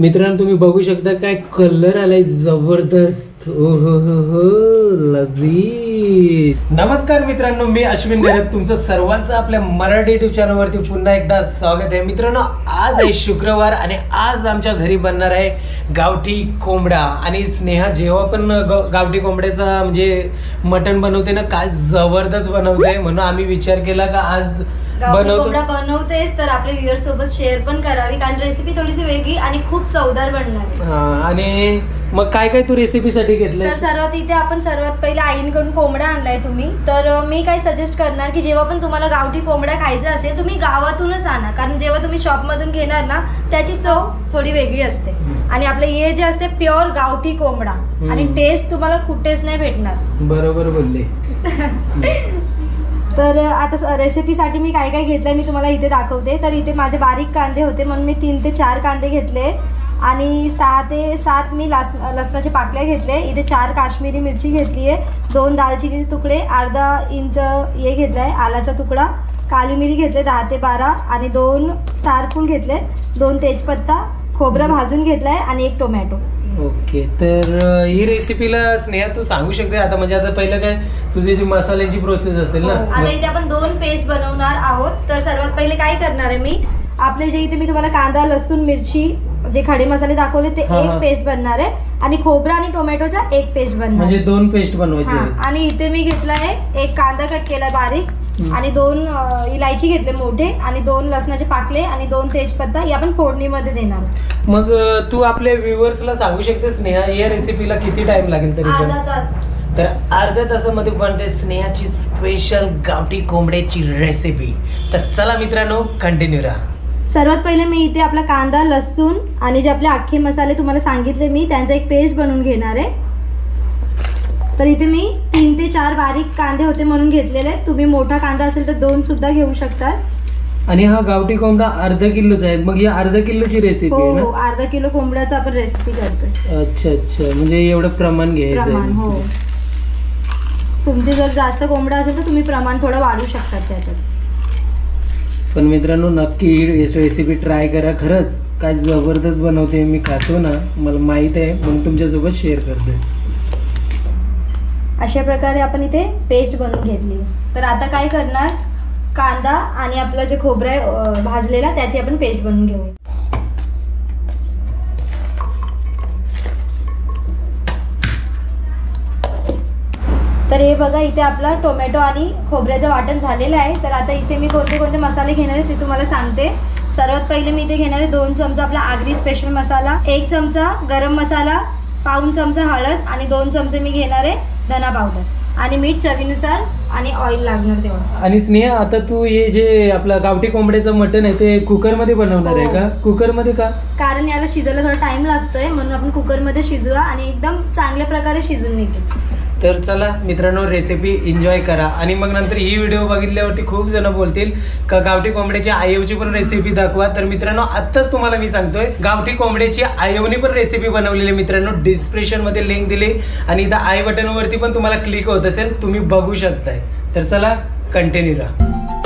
मित्रांनो तुम्ही बघू शकता काय कलर आलाय जबरदस्त. ओ हो हो हो लजीज नमस्कार मित्रांनो मी अश्विन गरत तुमचं सर्वांचं आपल्या मराठी युट्यूब चॅनलवरती पुन्हा एकदा स्वागत आहे. मित्रांनो आज आहे शुक्रवार आणि आज आमच्या घरी बनणार आहे गावठी कोंबडा. आणि स्नेहा जेव्हा पण गावठी कोंबड्याचा म्हणजे मटण बनवते ना काय जबरदस्त बनवते. म्हणून आम्ही विचार केला का आज गावठी कोंबडा बनवतो बनवतेस तर आपल्या व्ह्युअर सोबत शेअर पण करावी. कारण रेसिपी थोडीशी वेगळी आणि खूप चवदार बनणार आहे. हा, आणि मग काय काय तू रेसिपीसाठी घेतलंय? तर सर्वात इथे आपण सर्वात पहिले आईंकडून कोंबडा आणलाय तुम्ही. तर अं, मी काय सजेस्ट करणार की जेव्हा पण तुम्हाला गावठी कोंबडा खायचा असेल तुम्ही गावातूनच आणा. कारण जेव्हा तुम्ही शॉपमधून घेणार ना त्याची चव थोडी वेगळी असते. हम्म. आणि आपलं हे जे असते प्युअर गावठी कोंबडा. आणि. टेस्ट तुम्हाला कुठेच नाही भेटणार. बरोबर बोलले. तर आता रेसिपीसाठी मी काय काय घेतलं मी तुम्हाला इथे दाखवते. तर इथे माझे बारीक कांदे होते म्हणून मी तीन ते चार कांदे घेतले. आणि सहा ते सात मी लास लसणाचे पाकळ्या घेतले. इथे चार काश्मीरी मिरची घेतली आहे दोन दालचिनीचे तुकडे अर्धा इंच हे घेतलं आहे आलाचा तुकडा काली मिरी घेतले दहा ते बारा आणि दोन स्टार फूल घेतले दोन तेजपत्ता खोबरं भाजून घेतलाय आणि एक टोमॅटो. ओके तर ही रेसिपीला स्नेहा तू सांगू शकते आता म्हणजे आता पहिलं काय तुझी जी मसाल्याची प्रोसेस असेल ना हो. आता इथे आपण दोन पेस्ट बनवणार आहोत तर सर्वात पहिले काय करणार आहे मी आपले जे इथे मी तुम्हाला कांदा लसूण मिरची जे खडे मसाले दाखवले ते हा, हा. एक पेस्ट बनणार आहे आणि खोबरा आणि टोमॅटोचा एक पेस्ट बनणार म्हणजे आहे. दोन पेस्ट बनवायचे हा, आहेत. आणि इथे मी घेतला आहे एक कांदा कट केला बारीक. आणि दोन इलायची घेतले मोठे आणि दोन लसणाचे पाकले आणि दोन तेजपत्ता हे आपण फोडणीमध्ये देणार. मग तू आपल्या व्ह्युअर्सला सांगू शकते स्नेहा या रेसिपीला किती टाइम लागेल तरी अर्धा पण तास. तर अर्ध्या तासामध्ये बनते स्नेहाची स्पेशल गावठी कोंबड्याची रेसिपी तर चला मित्रांनो कंटिन्यू राहा. सर्वात पहिले मी इथे आपला कांदा लसूण आणि जे आपले अख्खे मसाले तुम्हाला सांगितले मी त्यांचा एक पेस्ट बनवून घेणार आहे. तर इथे मी तीन ते चार बारीक कांदे होते म्हणून घेतलेले. तुम्ही मोठा कांदा असेल तर दोन सुद्धा घेऊ शकता. आणि हा गावठी कोंबडा अर्धा किलोचा आहे. मग ही अर्धा किलोची रेसिपी हो आहे हो ना अर्धा किलो कोंबड्याचं आपण रेसिपी करतोय. अच्छा अच्छा. म्हणजे एवढं प्रमाण घ्यायचं प्रमाण हो. आहे तुमचे जर जास्त कोंबडा असेल तर तुम्ही प्रमाण थोडं वाढवू शकतात त्याच्यात. पण मित्रांनो नक्की ही रेसिपी ट्राय करा. खरंच काय जबरदस्त बनवते मी. खातो ना. मला माहीत आहे. म्हणून तुमच्यासोबत शेअर करतोय. अशा प्रकारे आपण इथे पेस्ट बनवून घेतली. तर आता काय करणार? कांदा आणि आपलं जे खोबरं आहे भाजलेला त्याची आपण पेस्ट बनवून घेऊया तर हे बघा इथे आपला टोमॅटो आणि खोबऱ्याचं वाटण झालेलं आहे. तर आता इथे मी कोणते कोणते मसाले घेणार आहे ते तुम्हाला सांगते. सर्वात पहिले मी इथे घेणार आहे दोन चमचा आपला आगरी स्पेशल मसाला एक चमचा गरम मसाला पाऊन चमचा हळद आणि दोन चमचे मी घेणार आहे धना पावडर आणि मीठ चवीनुसार आणि ऑइल लागणार तेवढं. आणि स्नेहा आता तू हे जे आपलं गावठी कोंबड्याचं मटण आहे ते कुकरमध्ये बनवणार आहे हो. का? कुकरमध्ये का? कारण याला शिजायला थोडा टाइम लागतोय म्हणून आपण कुकरमध्ये शिजूया आणि एकदम चांगल्या प्रकारे शिजून निघेल. तर चला मित्रांनो रेसिपी एन्जॉय करा. आणि मग नंतर ही व्हिडिओ बघितल्यावरती खूप जण बोलतील का गावठी कोंबड्याची आयवची पण रेसिपी दाखवा. तर मित्रांनो आत्ताच तुम्हाला मी सांगतोय गावठी कोंबड्याची आयवनी पण रेसिपी बनवलेली आहे मित्रांनो. डिस्क्रिप्शनमध्ये लिंक दिली. आणि इथं आय बटन वरती पण तुम्हाला क्लिक होत असेल तुम्ही बघू शकताय. तर चला कंटिन्यू राहा.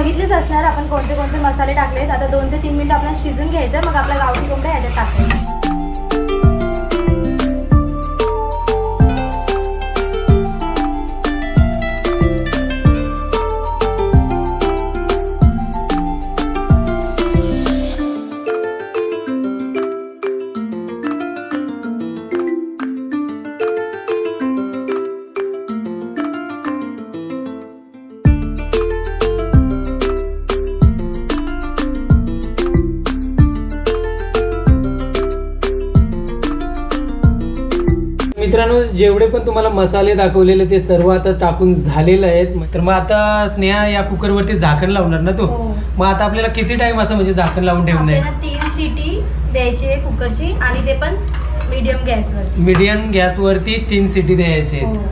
बघितलेच असणार आपण कोणते कोणते मसाले टाकलेत. आता दोन ते तीन मिनिटं आपल्याला शिजून घ्यायचं मग आपला गावठी कोंबडा ह्याच्यात टाकायचा मित्रांनो जेवढे पण तुम्हाला मसाले दाखवलेले ते सर्व आता टाकून झालेले आहेत. तर मग आता स्नेहा या कुकरवरती झाकण लावणार ना तू? हो. मग आता आपल्याला किती टाइम असं म्हणजे झाकण लावून ठेवणं आहे आपल्याला तीन सिटी द्यायची आहे कुकरची आणि ते पण मीडियम गॅसवरती. मीडियम गॅसवरती तीन सिटी द्यायचे आहेत. हो.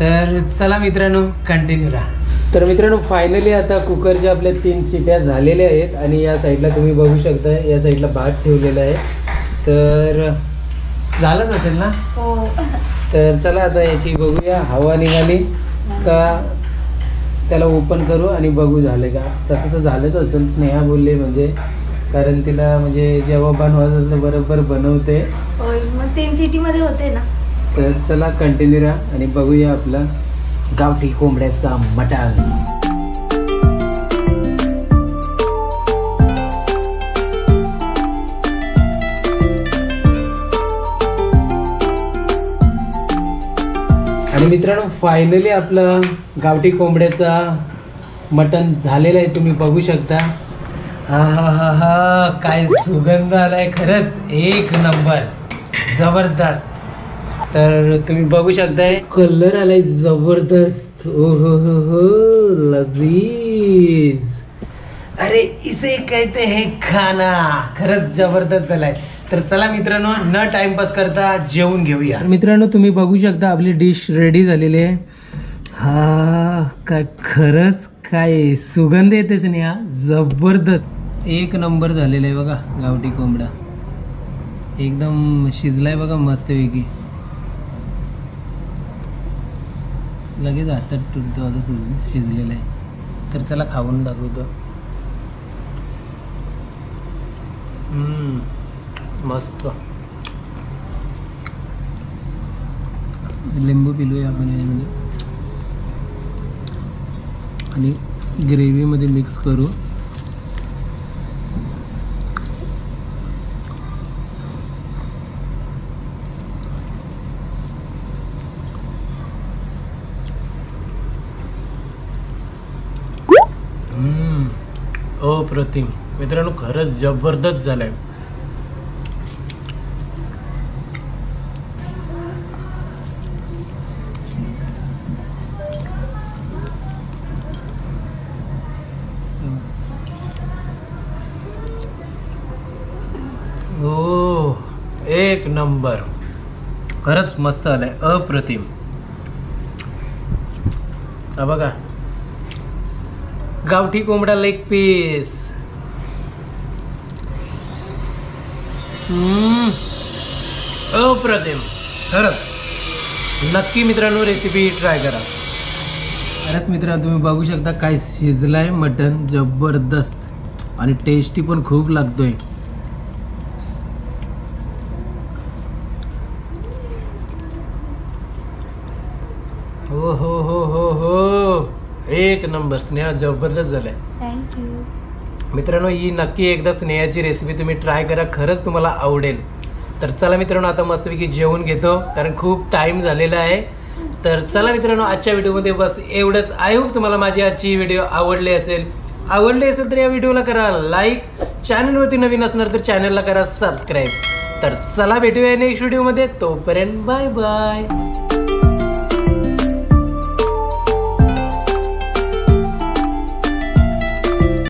तर चला मित्रांनो कंटिन्यू राहा. तर मित्रांनो फायनली आता कुकरच्या आपल्या तीन शिट्या झालेल्या आहेत आणि या साईडला तुम्ही बघू शकता या साईडला भात ठेवलेला आहे. तर झालंच असेल ना? हो. तर चला आता याची बघूया. हवा निघाली का त्याला ओपन करू आणि बघू झाले का? तसं तर झालंच असेल. स्नेहा बोलले म्हणजे कारण तिला म्हणजे जेव्हा बनवायचं असलं बरोबर बनवते. मग सिटी मध्ये होते ना. तर चला कंटिन्यू राहा आणि बघूया आपला गावठी कोंबड्याचा मटण. आणि मित्रांनो फायनली आपलं गावठी कोंबड्याचा मटण झालेलं आहे तुम्ही बघू शकता. हा हा हा हा काय सुगंध आलाय खरंच. एक नंबर. जबरदस्त. तर तुम्ही बघू शकताय कलर आलाय जबरदस्त. ओ हो हो हो लजीज. अरे इसे कहते हैं खाना. खरंच जबरदस्त झालाय. तर चला मित्रांनो न टाइमपास करता जेवून घेऊया. मित्रांनो तुम्ही बघू शकता आपली डिश रेडी झालेली आहे. हा काय खरंच काय सुगंध येतेच नाही हा जबरदस्त. एक नंबर झालेला आहे बघा गावठी कोंबडा. एकदम शिजलाय बघा मस्तपैकी. लगेच हातात तुटतो असं शिज शिजलेलं आहे. तर चला खाऊन दाखवतो मस्त. लिंबू पिलूया आपण यामध्ये आणि ग्रेव्हीमध्ये मिक्स करू. अप्रतिम. मित्रांनो खरंच जबरदस्त झालंय. ओ नंबर. खरंच मस्त आलंय. अप्रतिम. बघा. गावठी कोंबडा लेग पीस. हम्म. अप्रतिम. खरंच. नक्की मित्रांनो रेसिपी ट्राय करा. खरंच मित्रांनो तुम्ही बघू शकता काय शिजलाय मटन जबरदस्त. आणि टेस्टी पण खूप लागतोय हो हो हो हो हो एक नंबर स्नेहा जबरदस्त झालाय. थँक्यू मित्रांनो ही नक्की एकदा स्नेहाची रेसिपी तुम्ही ट्राय करा खरंच तुम्हाला आवडेल. तर चला मित्रांनो आता मस्तपैकी जेवण घेतो कारण खूप टाईम झालेला आहे. तर चला मित्रांनो आजच्या व्हिडिओमध्ये बस एवढंच. आय होप तुम्हाला माझी आजची व्हिडिओ आवडली असेल. आवडली असेल तर या व्हिडिओला करा लाईक चॅनलवरती नवीन असणार तर चॅनलला करा सबस्क्राईब तर चला भेटूया नेक्स्ट व्हिडिओमध्ये तोपर्यंत बाय बाय